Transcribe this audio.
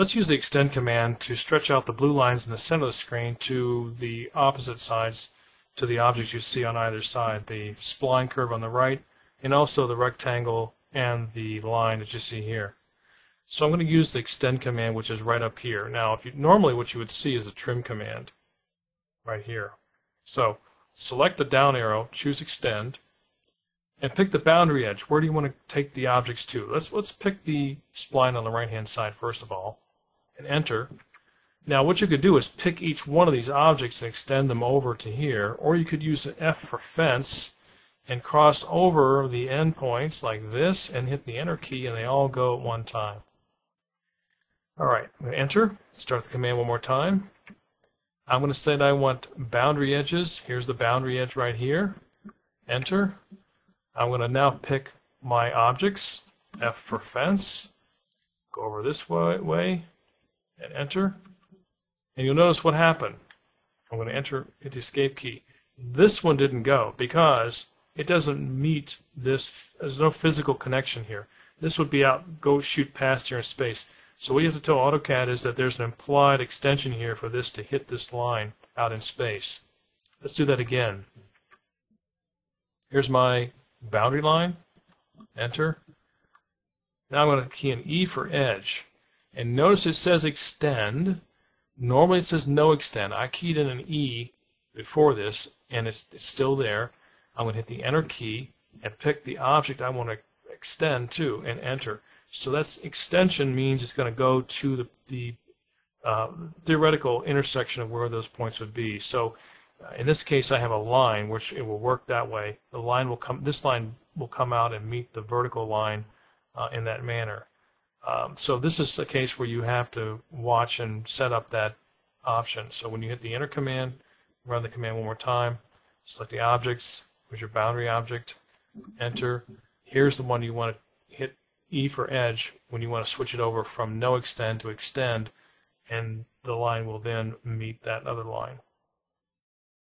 Let's use the extend command to stretch out the blue lines in the center of the screen to the opposite sides to the objects you see on either side, the spline curve on the right and also the rectangle and the line that you see here. So I'm going to use the extend command which is right up here. Now if you normally what you would see is a trim command right here. So select the down arrow, choose extend, and pick the boundary edge. Where do you want to take the objects to? Let's let's pick the spline on the right hand side first of all and enter. Now what you could do is pick each one of these objects and extend them over to here or you could use an F for fence and cross over the endpoints like this and hit the enter key and they all go at one time. Alright, I'm going to enter, start the command one more time. I'm going to say that I want boundary edges. Here's the boundary edge right here. Enter. I'm going to now pick my objects, F for fence, go over this way, way and enter. And you'll notice what happened. I'm going to enter, hit the escape key. This one didn't go because it doesn't meet this, there's no physical connection here. This would be out, go shoot past here in space. So what you have to tell AutoCAD is that there's an implied extension here for this to hit this line out in space. Let's do that again. Here's my boundary line. Enter. Now I'm going to key an E for edge. And notice it says extend. Normally it says no extend. I keyed in an E before this, and it's, it's still there. I'm going to hit the enter key and pick the object I want to extend to and enter. So that's extension means it's going to go to the, the uh, theoretical intersection of where those points would be. So uh, in this case, I have a line which it will work that way. The line will come. This line will come out and meet the vertical line uh, in that manner. Um, so this is a case where you have to watch and set up that option. So when you hit the enter command, run the command one more time, select the objects, Here's your boundary object, enter. Here's the one you want to hit E for edge when you want to switch it over from no extend to extend, and the line will then meet that other line.